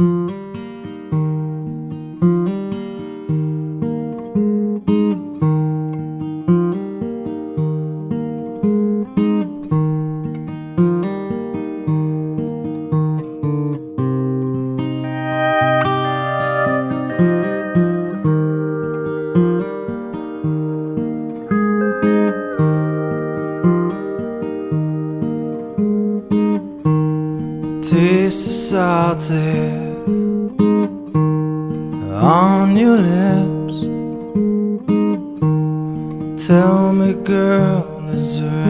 Mm-hmm. Taste the salty on your lips. Tell me, girl, is there